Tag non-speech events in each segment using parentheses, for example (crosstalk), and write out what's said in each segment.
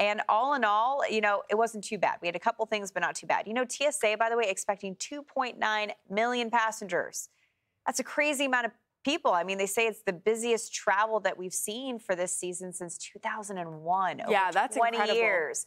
And all in all, you know, it wasn't too bad. We had a couple things, but not too bad. You know, TSA, by the way, expecting 2.9 million passengers. That's a crazy amount of people. I mean, they say it's the busiest travel that we've seen for this season since 2001. Yeah, that's 20 incredible. years.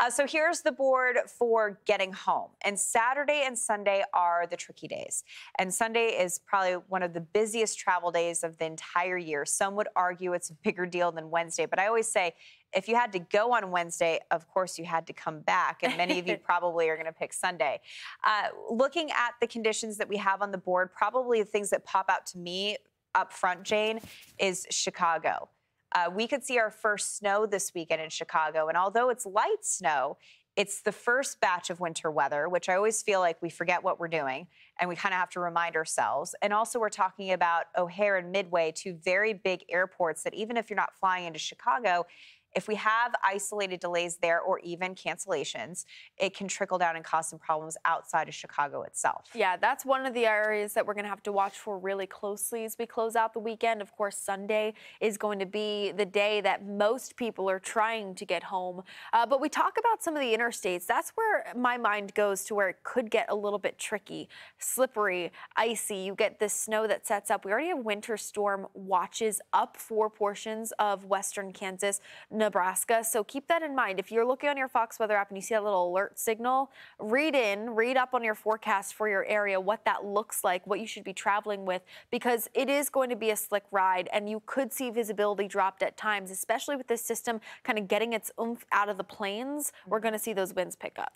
Uh, so here's the board for getting home. And Saturday and Sunday are the tricky days. And Sunday is probably one of the busiest travel days of the entire year. Some would argue it's a bigger deal than Wednesday, but I always say if you had to go on Wednesday, of course you had to come back. And many of you (laughs) probably are going to pick Sunday. Uh, looking at the conditions that we have on the board, probably the things that pop out to me up front, Jane, is Chicago. Uh, we could see our first snow this weekend in Chicago. And although it's light snow, it's the first batch of winter weather, which I always feel like we forget what we're doing and we kind of have to remind ourselves. And also, we're talking about O'Hare and Midway, two very big airports that even if you're not flying into Chicago, if we have isolated delays there or even cancellations, it can trickle down and cause some problems outside of Chicago itself. Yeah, that's one of the areas that we're going to have to watch for really closely as we close out the weekend. Of course, Sunday is going to be the day that most people are trying to get home. Uh, but we talk about some of the interstates. That's where my mind goes to where it could get a little bit tricky, slippery, icy. You get this snow that sets up. We already have winter storm watches up for portions of western Kansas. Nebraska. So keep that in mind. If you're looking on your Fox Weather app and you see that little alert signal, read in, read up on your forecast for your area, what that looks like, what you should be traveling with, because it is going to be a slick ride and you could see visibility dropped at times, especially with this system kind of getting its oomph out of the plains. We're going to see those winds pick up.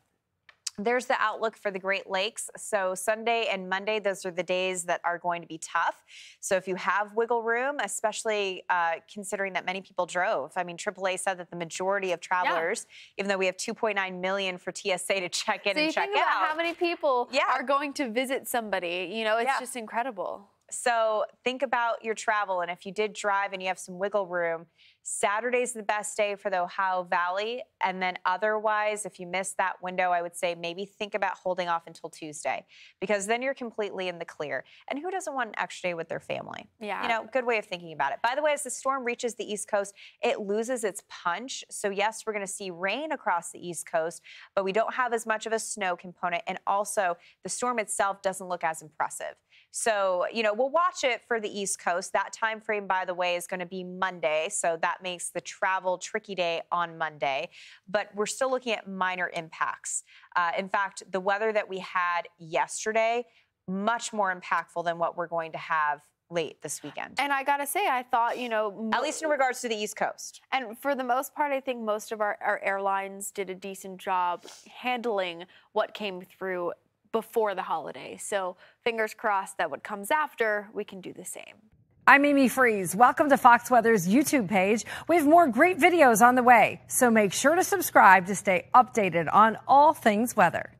There's the outlook for the Great Lakes. So Sunday and Monday, those are the days that are going to be tough. So if you have wiggle room, especially uh, considering that many people drove, I mean, AAA said that the majority of travelers, yeah. even though we have 2.9 million for TSA to check in so and check think out, how many people yeah. are going to visit somebody. You know, it's yeah. just incredible. So think about your travel. And if you did drive and you have some wiggle room, Saturday's the best day for the Ohio Valley. And then otherwise, if you miss that window, I would say maybe think about holding off until Tuesday because then you're completely in the clear. And who doesn't want an extra day with their family? Yeah. You know, good way of thinking about it. By the way, as the storm reaches the East Coast, it loses its punch. So, yes, we're going to see rain across the East Coast, but we don't have as much of a snow component. And also, the storm itself doesn't look as impressive. So, you know, we'll watch it for the East Coast. That time frame, by the way, is going to be Monday. So that makes the travel tricky day on Monday. But we're still looking at minor impacts. Uh, in fact, the weather that we had yesterday, much more impactful than what we're going to have late this weekend. And I gotta say, I thought, you know, at least in regards to the East Coast. And for the most part, I think most of our, our airlines did a decent job handling what came through before the holiday. So fingers crossed that what comes after, we can do the same. I'm Amy Freeze. Welcome to Fox Weather's YouTube page. We have more great videos on the way, so make sure to subscribe to stay updated on all things weather.